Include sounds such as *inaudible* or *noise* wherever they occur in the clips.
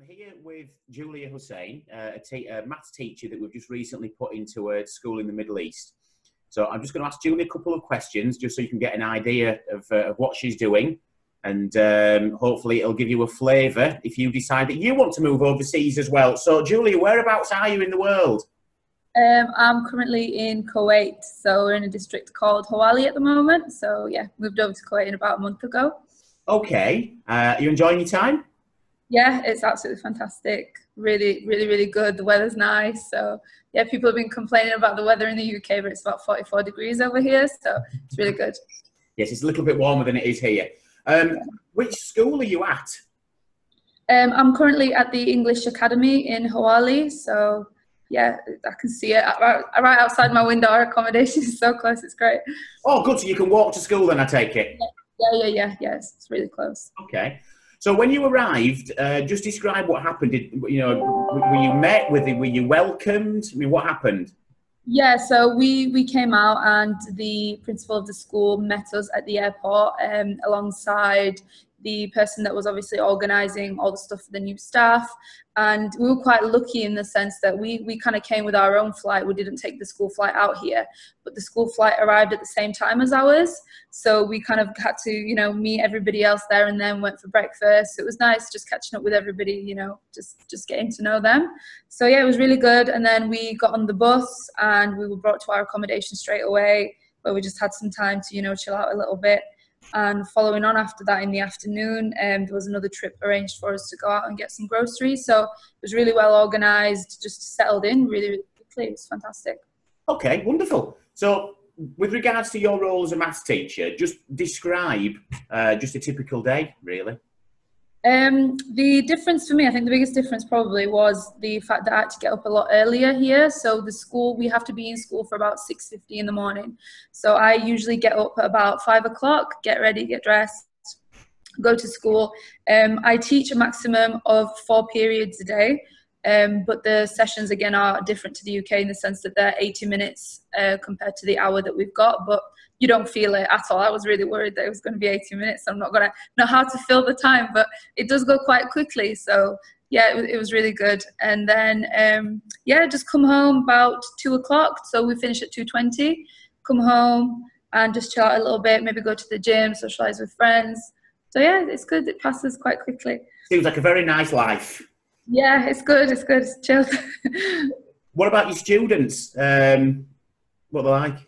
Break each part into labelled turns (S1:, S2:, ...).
S1: I'm here with Julia Hussein, uh, a, te- a maths teacher that we've just recently put into a school in the Middle East. So I'm just going to ask Julia a couple of questions just so you can get an idea of, uh, of what she's doing. And um, hopefully it'll give you a flavour if you decide that you want to move overseas as well. So, Julia, whereabouts are you in the world?
S2: Um, I'm currently in Kuwait, so we're in a district called Hawali at the moment. So yeah, moved over to Kuwait in about a month ago.
S1: Okay, uh, are you enjoying your time?
S2: Yeah, it's absolutely fantastic. Really, really, really good. The weather's nice. So yeah, people have been complaining about the weather in the UK, but it's about 44 degrees over here, so it's really good.
S1: Yes, it's a little bit warmer than it is here. Um, which school are you at?
S2: Um, I'm currently at the English Academy in Hawali, so yeah, I can see it right, right outside my window. Our accommodation is so close; it's great.
S1: Oh, good. So you can walk to school then, I take it.
S2: Yeah, yeah, yeah, yeah. It's, it's really close.
S1: Okay. So when you arrived, uh, just describe what happened. Did you know? Were you met? Were, were you welcomed? I mean, what happened?
S2: Yeah, so we we came out and the principal of the school met us at the airport um, alongside the person that was obviously organising all the stuff for the new staff. And we were quite lucky in the sense that we, we kind of came with our own flight. We didn't take the school flight out here, but the school flight arrived at the same time as ours. So we kind of had to, you know, meet everybody else there and then went for breakfast. It was nice just catching up with everybody, you know, just, just getting to know them. So yeah, it was really good. And then we got on the bus and we were brought to our accommodation straight away where we just had some time to, you know, chill out a little bit. And following on after that in the afternoon, um, there was another trip arranged for us to go out and get some groceries. So it was really well organised, just settled in really, really quickly. It was fantastic.
S1: Okay, wonderful. So, with regards to your role as a maths teacher, just describe uh, just a typical day, really.
S2: Um, the difference for me, I think the biggest difference probably was the fact that I had to get up a lot earlier here. So the school, we have to be in school for about 6.50 in the morning. So I usually get up at about 5 o'clock, get ready, get dressed, go to school. Um, I teach a maximum of four periods a day. Um, but the sessions again are different to the UK in the sense that they're 80 minutes uh, compared to the hour that we've got. But you don't feel it at all. I was really worried that it was going to be 80 minutes. I'm not going to know how to fill the time, but it does go quite quickly. So yeah, it, it was really good. And then um, yeah, just come home about two o'clock. So we finish at 2:20. Come home and just chill out a little bit. Maybe go to the gym, socialize with friends. So yeah, it's good. It passes quite quickly.
S1: Seems like a very nice life.
S2: Yeah, it's good. It's good. It's chill. *laughs*
S1: what about your students? Um, what they like?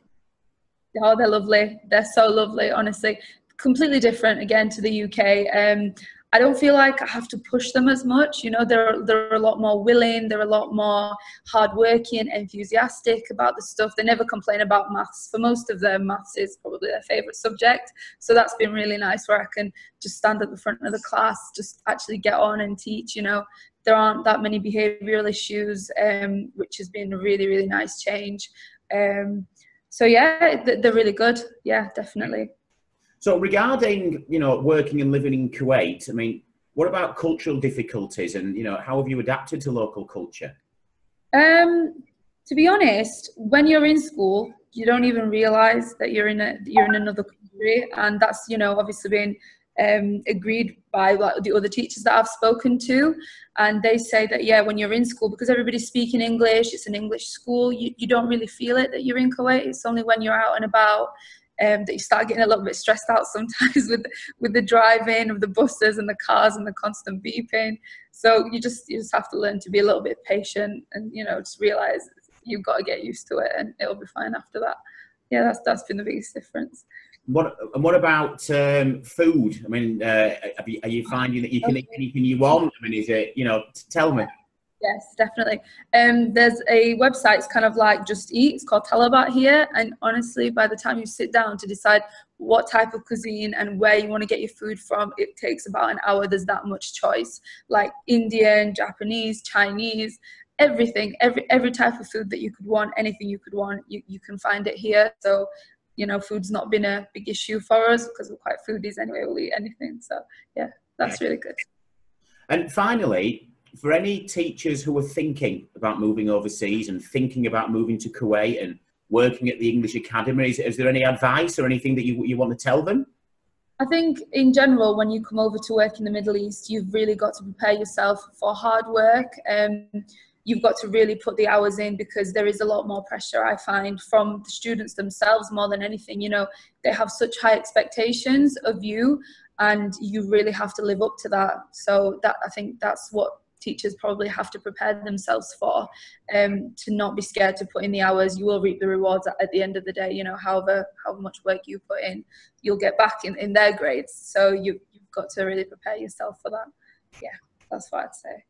S2: Oh, they're lovely. They're so lovely, honestly. Completely different again to the UK. Um, I don't feel like I have to push them as much. You know, they're they're a lot more willing. They're a lot more hardworking, enthusiastic about the stuff. They never complain about maths. For most of them, maths is probably their favorite subject. So that's been really nice, where I can just stand at the front of the class, just actually get on and teach. You know, there aren't that many behavioural issues, um, which has been a really really nice change. Um, so yeah, they're really good. Yeah, definitely.
S1: So regarding you know working and living in Kuwait, I mean, what about cultural difficulties and you know how have you adapted to local culture?
S2: Um, to be honest, when you're in school, you don't even realize that you're in a you're in another country, and that's you know obviously been um, agreed by the other teachers that I've spoken to, and they say that yeah, when you're in school, because everybody's speaking English, it's an English school, you, you don't really feel it that you're in Kuwait. It's only when you're out and about um, that you start getting a little bit stressed out sometimes *laughs* with with the driving of the buses and the cars and the constant beeping. So you just you just have to learn to be a little bit patient and you know just realize you've got to get used to it and it'll be fine after that. Yeah, that's that's been the biggest difference.
S1: What and what about um, food? I mean, uh, you, are you finding that you can eat anything you want? I mean, is it you know? Tell me.
S2: Yes, definitely. Um, there's a website. It's kind of like Just Eat. It's called Talabat here. And honestly, by the time you sit down to decide what type of cuisine and where you want to get your food from, it takes about an hour. There's that much choice, like Indian, Japanese, Chinese, everything, every every type of food that you could want, anything you could want, you, you can find it here. So you know, food's not been a big issue for us because we're quite foodies anyway. We'll eat anything. So yeah, that's really good.
S1: And finally, for any teachers who are thinking about moving overseas and thinking about moving to Kuwait and working at the English Academy, is, is there any advice or anything that you, you want to tell them?
S2: I think in general, when you come over to work in the Middle East, you've really got to prepare yourself for hard work. Um, you've got to really put the hours in because there is a lot more pressure I find from the students themselves more than anything. You know, they have such high expectations of you and you really have to live up to that. So that I think that's what teachers probably have to prepare themselves for um, to not be scared to put in the hours you will reap the rewards at, the end of the day you know however how much work you put in you'll get back in, in their grades so you, you've got to really prepare yourself for that yeah that's what i'd say